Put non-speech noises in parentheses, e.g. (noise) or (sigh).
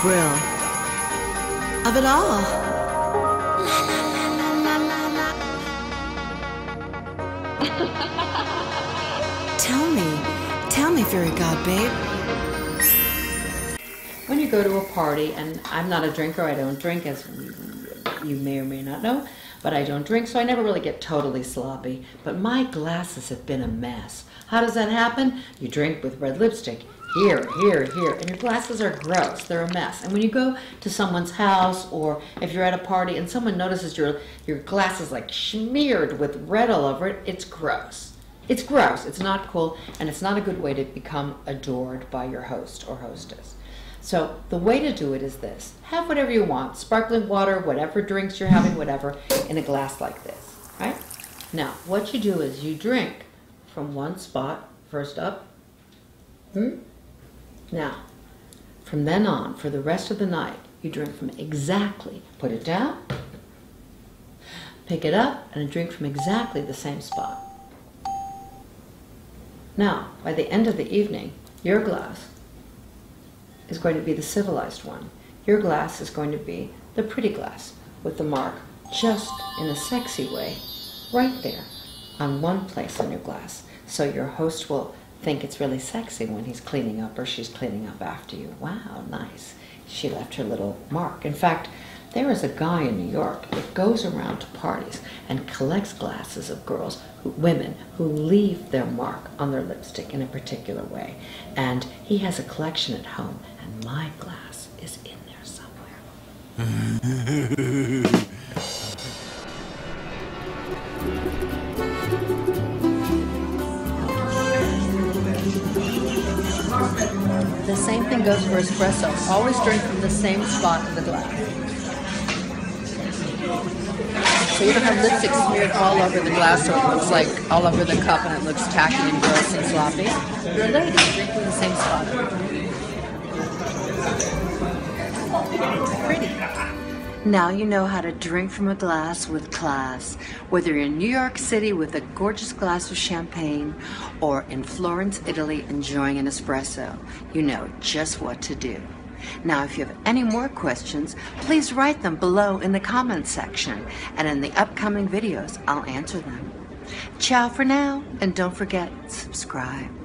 thrill of it all. tell me, tell me, fairy god babe. When you go to a party, and I'm not a drinker, I don't drink, as you may or may not know, but I don't drink, so I never really get totally sloppy. But my glasses have been a mess. How does that happen? You drink with red lipstick. Here, here, here, and your glasses are gross. They're a mess. And when you go to someone's house, or if you're at a party and someone notices your your glasses like smeared with red all over it, it's gross. It's gross. It's not cool, and it's not a good way to become adored by your host or hostess. So the way to do it is this. Have whatever you want, sparkling water, whatever drinks you're having, whatever, in a glass like this, right? Now, what you do is you drink from one spot, first up. Hmm? Now, from then on, for the rest of the night, you drink from exactly, put it down, pick it up, and drink from exactly the same spot. Now, by the end of the evening, your glass is going to be the civilized one. Your glass is going to be the pretty glass with the mark just in a sexy way right there on one place on your glass. So your host will think it's really sexy when he's cleaning up or she's cleaning up after you. Wow, nice. She left her little mark. In fact, there is a guy in New York that goes around to parties and collects glasses of girls, who, women, who leave their mark on their lipstick in a particular way. And he has a collection at home, and my glass is in there somewhere. (laughs) The same thing goes for espresso. Always drink from the same spot of the glass. So you don't have lipstick smeared all over the glass so it looks like all over the cup and it looks tacky and gross and sloppy. You're a lady, drink from the same spot. Now you know how to drink from a glass with class. Whether you're in New York City with a gorgeous glass of champagne or in Florence, Italy enjoying an espresso, you know just what to do. Now, if you have any more questions, please write them below in the comments section, and in the upcoming videos, I'll answer them. Ciao for now, and don't forget, subscribe.